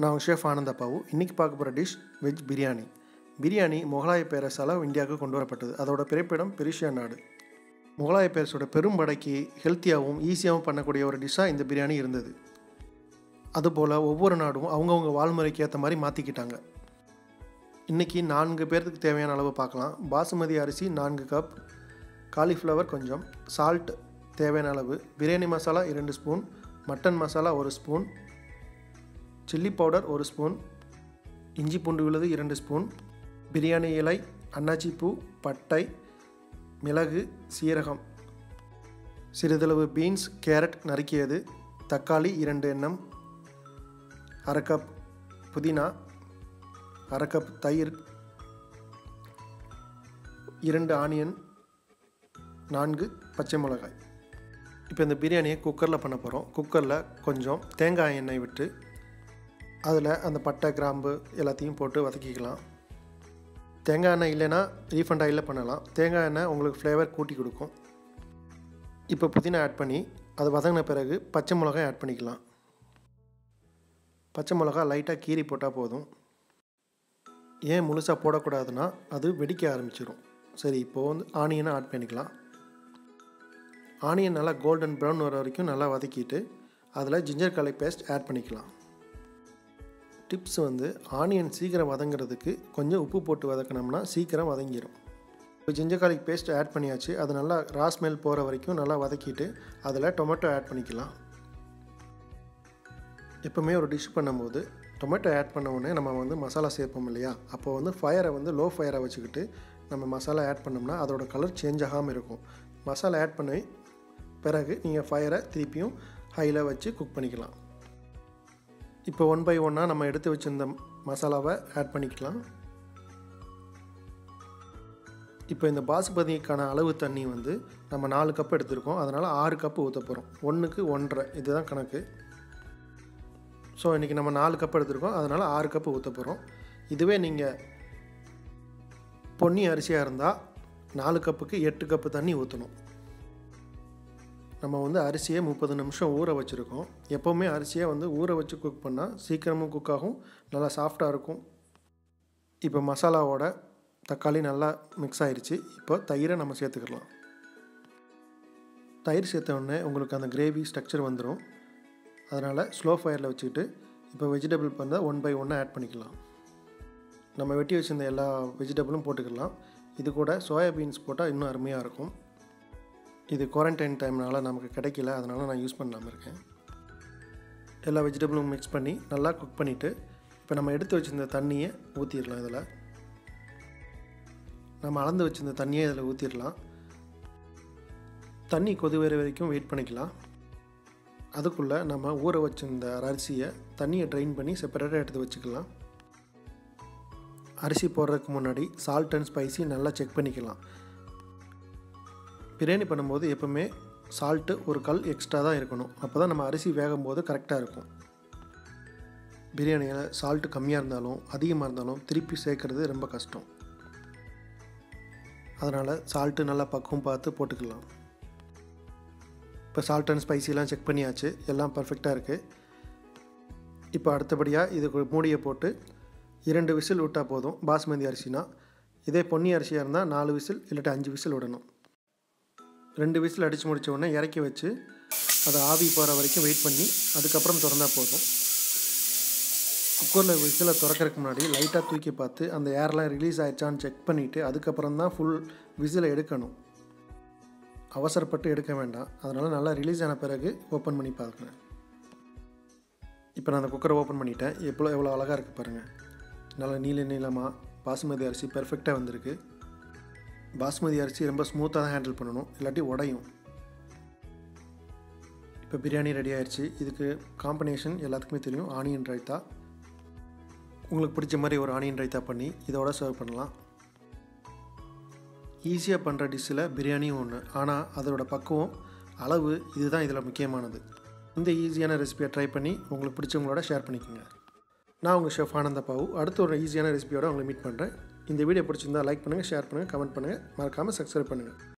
நான் உங்கள் ஆனந்த பாவு இன்றைக்கி பார்க்க போகிற டிஷ் வெஜ் பிரியாணி பிரியாணி முகலாய பேரரசால் இந்தியாவுக்கு கொண்டு வரப்பட்டது. அதோட பிறப்பிடம் பெரிஷியா நாடு. முகலாய பேரரசோட பெரும்படைக்கு ஹெல்த்தியாகவும் ஈஸியாகவும் பண்ணக்கூடிய ஒரு டிஷ்ஷாக இந்த பிரியாணி இருந்தது. அதுபோல் ஒவ்வொரு நாடும் அவங்கவுங்க வாழ்முறைக்கு ஏற்ற மாதிரி மாற்றிக்கிட்டாங்க இன்றைக்கி நான்கு பேர்த்துக்கு தேவையான அளவு பார்க்கலாம். பாசுமதி அரிசி நான்கு கப் காலிஃப்ளவர் கொஞ்சம் சால்ட் தேவையான அளவு பிரியாணி மசாலா இரண்டு ஸ்பூன் மட்டன் மசாலா ஒரு ஸ்பூன் சில்லி பவுடர் ஒரு ஸ்பூன் இஞ்சி பூண்டு விழுது இரண்டு ஸ்பூன் பிரியாணி இலை அன்னாச்சி பூ பட்டை மிளகு சீரகம். சிறிதளவு பீன்ஸ் கேரட் நறுக்கியது தக்காளி இரண்டு எண்ணம் அரை கப் புதினா அரை கப் தயிர் இரண்டு ஆனியன் நான்கு பச்சை மிளகாய். இப்போ இந்த பிரியாணியை குக்கரில் பண்ண போகிறோம் குக்கரில் கொஞ்சம் தேங்காய் எண்ணெய் விட்டு அதில் அந்த பட்டை கிராம்பு எல்லாத்தையும் போட்டு வதக்கிக்கலாம். தேங்காய் எண்ணெய் இல்லைன்னா ரீஃபண்ட் ஆயிலில் பண்ணலாம். தேங்காய் எண்ணெய் உங்களுக்கு ஃப்ளேவர் கூட்டி கொடுக்கும். இப்போ புதினா ஆட் பண்ணி அது வதங்கின பிறகு பச்சை மிளகாய் ஆட் பண்ணிக்கலாம். பச்சை மிளகா லைட்டாக கீறி போட்டால் போதும். ஏன் முழுசாக போடக்கூடாதுன்னா அது வெடிக்க ஆரம்பிச்சிடும் சரி இப்போது வந்து ஆனியனை ஆட் பண்ணிக்கலாம். ஆனியன் நல்லா கோல்டன் ப்ரௌன் வர வரைக்கும் நல்லா வதக்கிட்டு அதில் ஜிஞ்சர் காலை பேஸ்ட் ஆட் பண்ணிக்கலாம். டிப்ஸ் வந்து ஆனியன் சீக்கிரம் வதங்கிறதுக்கு கொஞ்சம் உப்பு போட்டு வதக்கினோம்னா சீக்கிரம் வதங்கிடும் இப்போ ஜிஞ்சர் காலிக் பேஸ்ட் ஆட் பண்ணியாச்சு. அது நல்லா ரா ஸ்மெல் போகிற வரைக்கும் நல்லா வதக்கிட்டு அதில் டொமேட்டோ ஆட் பண்ணிக்கலாம். எப்போவுமே ஒரு டிஷ் பண்ணும்போது டொமேட்டோ ஆட் பண்ண உடனே நம்ம வந்து மசாலா சேர்ப்போம் இல்லையா? அப்போ வந்து ஃபயரை வந்து லோ ஃபயரை வச்சுக்கிட்டு நம்ம மசாலா ஆட் பண்ணோம்னா அதோட கலர் சேஞ்ச் ஆகாமல் இருக்கும். மசாலா ஆட் பண்ணி பிறகு நீங்கள் ஃபயரை திருப்பியும் ஹையில் வச்சு குக் பண்ணிக்கலாம். இப்போ ஒன் பை ஒன்னாக நம்ம எடுத்து வச்சுருந்த மசாலாவை ஆட் பண்ணிக்கலாம். இப்போ இந்த பாசுபதிக்கான அளவு தண்ணி வந்து நம்ம நாலு கப் எடுத்திருக்கோம். அதனால் ஆறு கப்பு ஊற்ற போகிறோம் ஒன்றுக்கு ஒன்றரை. இதுதான் கணக்கு. ஸோ இன்றைக்கி நம்ம நாலு கப் எடுத்திருக்கோம். அதனால் ஆறு கப்பு ஊற்ற போகிறோம் இதுவே நீங்கள் பொன்னி அரிசியாக இருந்தால் நாலு கப்புக்கு எட்டு கப்பு தண்ணி ஊற்றணும் நம்ம வந்து அரிசியை முப்பது நிமிஷம் ஊற வச்சுருக்கோம். எப்போவுமே அரிசியை வந்து ஊற வச்சு குக் பண்ணால் சீக்கிரமும் குக் ஆகும். நல்லா சாஃப்டாக இருக்கும். இப்போ மசாலாவோட தக்காளி நல்லா மிக்ஸ் ஆயிடுச்சு இப்போ தயிரை நம்ம சேர்த்துக்கலாம். தயிர் சேர்த்த உடனே உங்களுக்கு அந்த கிரேவி ஸ்ட்ரக்சர் வந்துடும் அதனால் ஸ்லோ ஃபயரில் வச்சுக்கிட்டு இப்போ வெஜிடபிள் பண்ணால் ஒன் பை ஒன்று ஆட் பண்ணிக்கலாம். நம்ம வெட்டி வச்சுருந்த எல்லா வெஜிடபிளும் போட்டுக்கலாம். இது கூட சோயாபீன்ஸ் போட்டால் இன்னும் அருமையாக இருக்கும். இது குவாரண்டைன் டைம்னால நமக்கு கிடைக்கல. அதனால் நான் யூஸ் பண்ணாமல் இருக்கேன். எல்லா வெஜிடபிளும் மிக்ஸ் பண்ணி நல்லா குக் பண்ணிவிட்டு இப்போ நம்ம எடுத்து வச்சுருந்த தண்ணியை ஊற்றிடலாம் இதில். நம்ம அளந்து வச்சுருந்த தண்ணியை இதில் ஊற்றிடலாம் தண்ணி கொதி வர வரைக்கும் வெயிட் பண்ணிக்கலாம். அதுக்குள்ளே நம்ம ஊற வச்சுருந்த அரிசியை தண்ணியை ட்ரைன் பண்ணி செப்பரேட்டாக எடுத்து வச்சுக்கலாம். அரிசி போடுறதுக்கு முன்னாடி சால்ட் அண்ட் ஸ்பைசி நல்லா செக் பண்ணிக்கலாம். பிரியாணி பண்ணும்போது எப்போவுமே சால்ட்டு ஒரு கல் எக்ஸ்ட்ரா தான் இருக்கணும். அப்போ தான் நம்ம அரிசி வேகும் போது கரெக்டாக இருக்கும். பிரியாணியில் சால்ட்டு கம்மியாக இருந்தாலும் அதிகமாக இருந்தாலும் திருப்பி சேர்க்குறது ரொம்ப கஷ்டம். அதனால் சால்ட்டு நல்லா பக்குவம் பார்த்து போட்டுக்கலாம். இப்போ சால்ட் அண்ட் ஸ்பைசிலாம் செக் பண்ணியாச்சு. எல்லாம் பர்ஃபெக்டாக இருக்குது இப்போ அடுத்தபடியாக இதுக்கு மூடியை போட்டு இரண்டு விசில் விட்டால் போதும். பாஸ்மதி அரிசினா. இதே பொன்னி அரிசியாக இருந்தால் நாலு விசில் இல்லாட்டி அஞ்சு விசில் விடணும். ரெண்டு விசில் அடித்து முடித்த உடனே இறக்கி வச்சு அதை ஆவி போகிற வரைக்கும் வெயிட் பண்ணி அதுக்கப்புறம் திறந்தால் போதும். குக்கரில் விசிலை திறக்கிறதுக்கு முன்னாடி லைட்டாக தூக்கி பார்த்து அந்த ஏர்லாம் ரிலீஸ் ஆயிடுச்சான்னு செக் பண்ணிவிட்டு அதுக்கப்புறம் தான் ஃபுல் விசிலை எடுக்கணும். அவசரப்பட்டு எடுக்க வேண்டாம். அதனால் நல்லா ரிலீஸ் ஆன பிறகு ஓப்பன் பண்ணி பார்க்குறேன். இப்போ நான் அந்த குக்கரை ஓப்பன் பண்ணிட்டேன். எவ்வளோ எவ்வளோ அழகாக இருக்குது பாருங்கள் நல்லா நீல நீளமாக பாசுமதி அரிசி பெர்ஃபெக்டாக வந்திருக்கு. பாஸ்மதி அரிசி ரொம்ப ஸ்மூத்தாக தான் ஹேண்டில் பண்ணணும். இல்லாட்டி உடையும். இப்போ பிரியாணி ரெடி ஆயிடுச்சு இதுக்கு காம்பினேஷன் எல்லாத்துக்குமே தெரியும். ஆனியன் ரைத்தா உங்களுக்கு பிடிச்ச மாதிரி ஒரு ஆனியன் ரைத்தா பண்ணி இதோட சர்வ் பண்ணலாம். ஈஸியாக பண்ணுற டிஷ்ஷில் பிரியாணியும் ஒன்று ஆனால் அதோட பக்குவம் அளவு இதுதான் இதில் முக்கியமானது. இந்த ஈஸியான ரெசிபியை ட்ரை பண்ணி உங்களுக்கு பிடிச்சவங்களோட ஷேர் பண்ணிக்கோங்க. நான் உங்கள் ஷெஃப் ஆனந்த பாவு. அடுத்த ஒரு ஈஸியான ரெசிபியோட உங்களை மீட் பண்ணுறேன் இந்த வீடியோ பிடிச்சிருந்தா லைக் பண்ணுங்கள் ஷேர் பண்ணுங்கள் கமெண்ட் பண்ணுங்கள் மறக்காமல் சப்ஸ்கிரைப் பண்ணுங்கள்